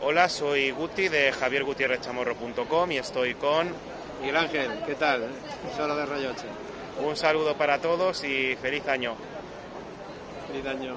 Hola, soy Guti de javiergutierrezchamorro.com y estoy con... Miguel Ángel, ¿qué tal? Solo de Rayoche. Un saludo para todos y feliz año. Feliz año.